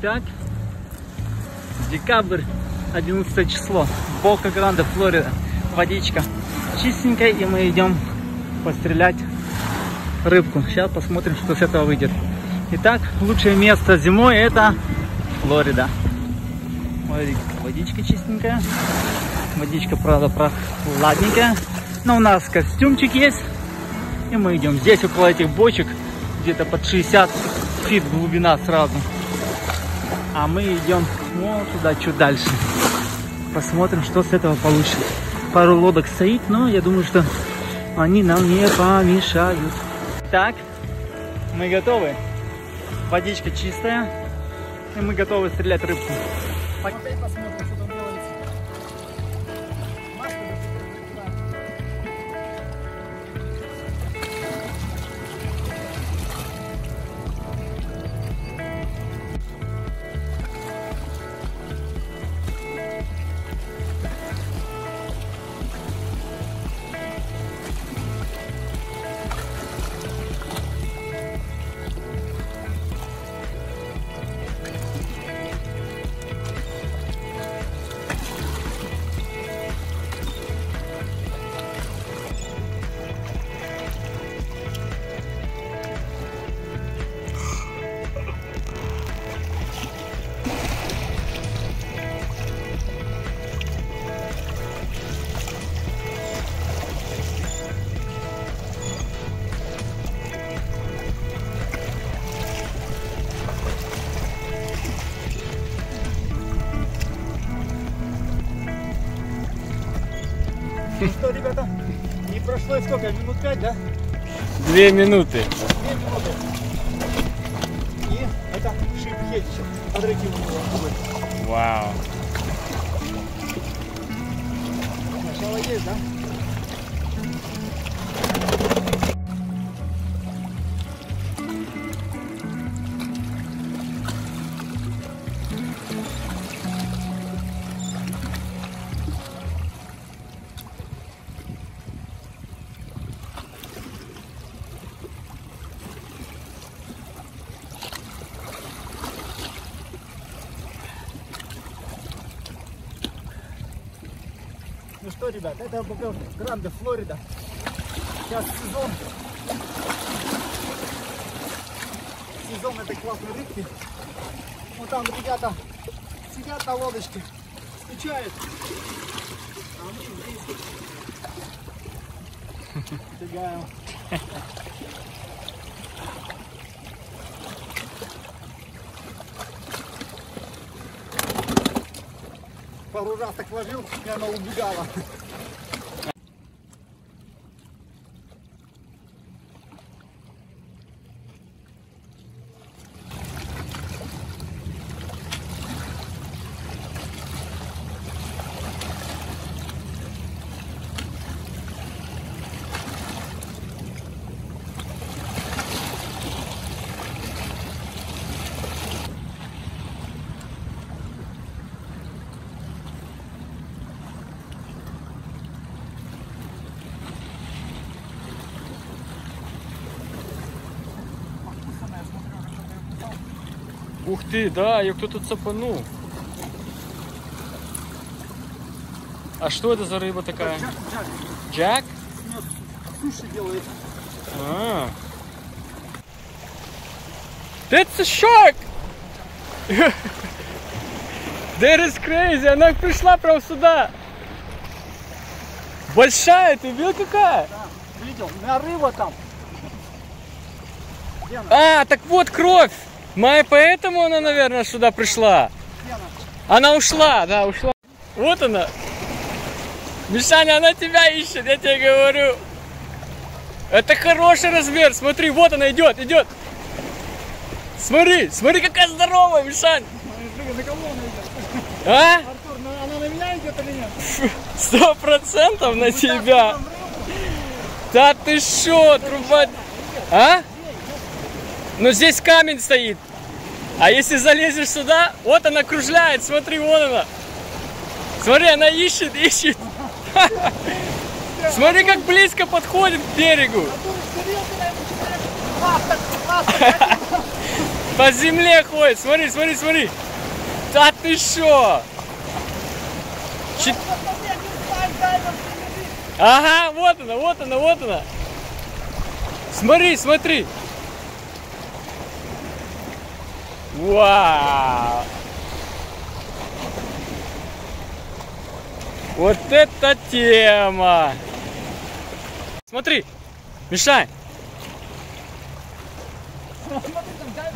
Итак, декабрь, 11 число, Бока Гранде, Флорида. Водичка чистенькая, и мы идем пострелять рыбку. Сейчас посмотрим, что с этого выйдет. Итак, лучшее место зимой это Флорида. Смотрите, водичка чистенькая. Водичка, правда, прохладненькая. Но у нас костюмчик есть. И мы идем. Здесь около этих бочек, где-то под 60 фит глубина сразу. А мы идем вот туда, чуть дальше. Посмотрим, что с этого получится. Пару лодок стоит, но я думаю, что они нам не помешают. Так, мы готовы. Водичка чистая. И мы готовы стрелять рыбку. Опять Ну что, ребята, не прошло сколько? Минут пять, да? Две минуты. Две минуты. И это шип хедичек. Смотрите губы. Вау. Сначала есть, да? Ну что, ребят, это Бокал Гранде, Флорида. Сейчас сезон. Сезон этой классной рыбки. Вот там ребята сидят на лодочке, скучают. А мы здесь бегаем. Пару раз так ловил, и она убегала. Ух ты, да, ее кто-то цапанул. А что это за рыба такая? Джак, Джак, Джак? суши делает. А. That's a shark! That is crazy! Она пришла прямо сюда! Большая, ты видел какая? Да, видел, рыба там. А, так вот кровь! Май, поэтому она, наверное, сюда пришла. Она? Ушла, да, ушла. Вот она. Мишаня, она тебя ищет, я тебе говорю. Это хороший размер. Смотри, вот она идет, идет. Смотри, смотри, какая здоровая, Мишань. На кого она идет? А? Артур, на- она на меня идет или нет? Сто процентов на тебя. Да ты шо, труба... А? Ну здесь камень стоит. А если залезешь сюда, вот она кружляет, смотри, вон она. Смотри, она ищет, ищет. Смотри, как близко подходит к берегу. По земле ходит. Смотри, смотри, смотри. Да ты шо? Ага, вот она, вот она, вот она. Смотри, смотри. Вау. Вот это тема. Смотри, Мишань.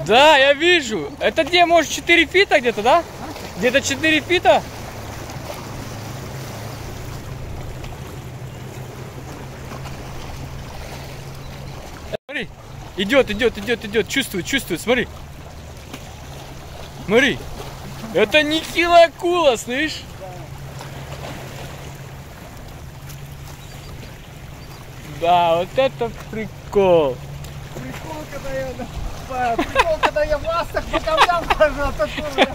Да, я вижу. Это где, может, 4 фита где-то, да? Где-то 4 фита? Смотри, идет, идет, идет, идет, чувствует, чувствует, смотри. Смотри, это не акула, слышь? Да, вот это прикол. Прикол, когда я, прикол, когда я в ластах по камням хожу, а такой.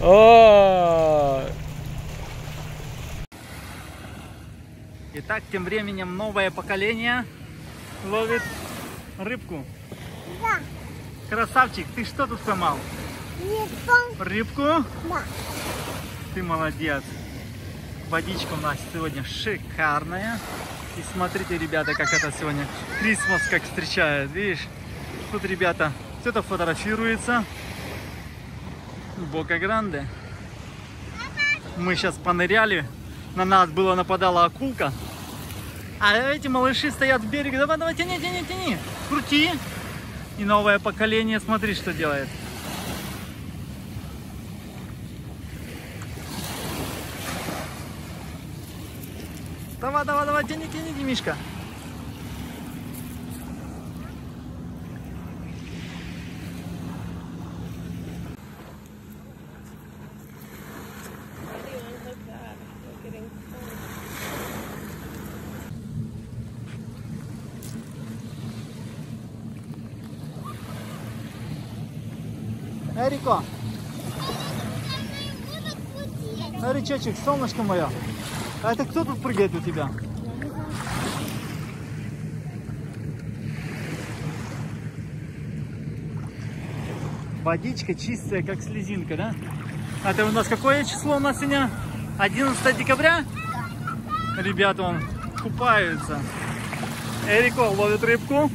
О, Итак, тем временем новое поколение ловит рыбку. Да. Красавчик, ты что тут поймал? Не Рыбку? Да. Ты молодец. Водичка у нас сегодня шикарная. И смотрите, ребята, как это сегодня Крисмас как встречает. Видишь, тут ребята кто-то фотографируется. Бока Гранде. Мы сейчас поныряли. На нас было нападала акулка. А эти малыши стоят в береге. Давай, давай, тяни, тяни, тяни. Крути. И новое поколение, смотри, что делает. Давай, давай, давай, тяни, тяни, Димишка. Эрико, Эричочек, солнышко мое. А это кто тут прыгает у тебя? Водичка чистая, как слезинка, да? А это у нас какое число у нас сегодня? 11 декабря? Ребята, он купаются. Эрико ловит рыбку.